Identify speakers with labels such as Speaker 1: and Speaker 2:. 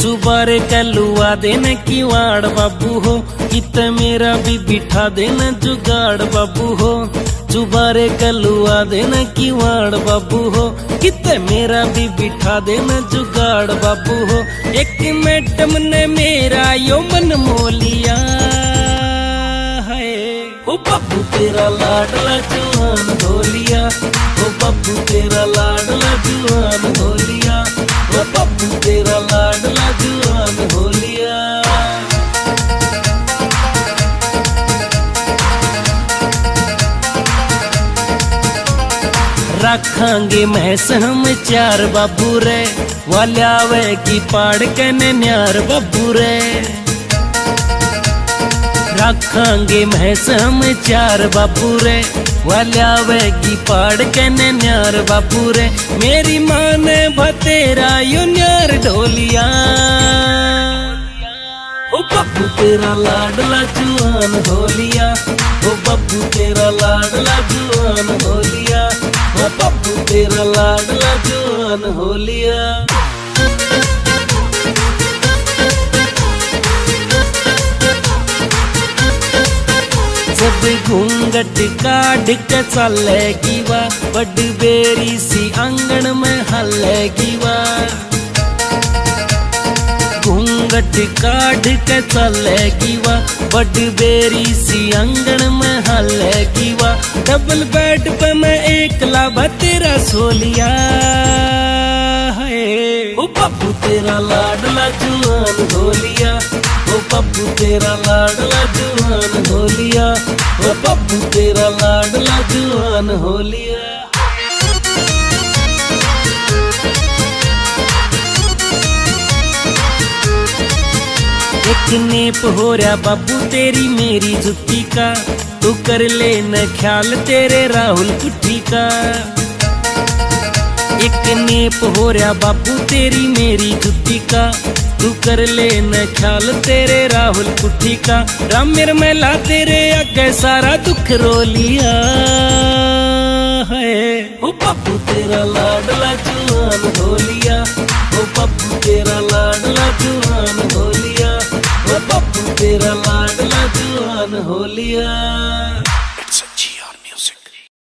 Speaker 1: जुबारे कलुआ देने की वाड़ बाबू हो। कित मेरा भी बिठा देना जुगाड़ बाबू हो। जुबारे कलुआ देना की वाड़ बाबू हो। कित मेरा भी बिठा देना जुगाड़ बाबू हो। एक मैडम ने मेरा यो मन मोलिया है। ओ बाबू तेरा लाडला जवान हो लिया ओ बाबू तेरा लाडला रखांगे महस हम चार बाबू रे। वाल्यावे की पाड़ कने न्यार बाबू रे। रखांगे महस हम चार बाबू रे। वाल्यावे की पाड़ कने न्यार बाबू रे। मेरी माँ ने भतेरा यो न्यार ढोलिया। ओ बाबू तेरा लाडला जुआन होलिया ओ बाबू तेरा लाडला जुआन होलिया ओ बाबू तेरा लाडला जवान होलिया जब घूंघट काट के चलेगी वा बड बेरी सी आँगन में हलेगी वा। घूंघट काट के चलेगी वा बड बेरी सी आँगन में हलेगी वा डबल बेड पे मैं एकला तेरा सोलिया है। ओ बाबू तेरा लाडला जुआन होलिया ओ बाबू तेरा लाडला जुआन होलिया ओ बाबू तेरा लाडला जुआन होलिया नेप हो रहा बाबू, तेरी मेरी जुत्ती का। तू कर ले न ख्याल तेरे राहुल कुट्टी का। एक नेप हो रहा बाबू, तेरी मेरी जुत्ती का। तू कर ले न ख्याल तेरे राहुल कुट्टी का। राम मेर मेला तेरे अगे सारा दुख रो लिया। लाडला जुआन हो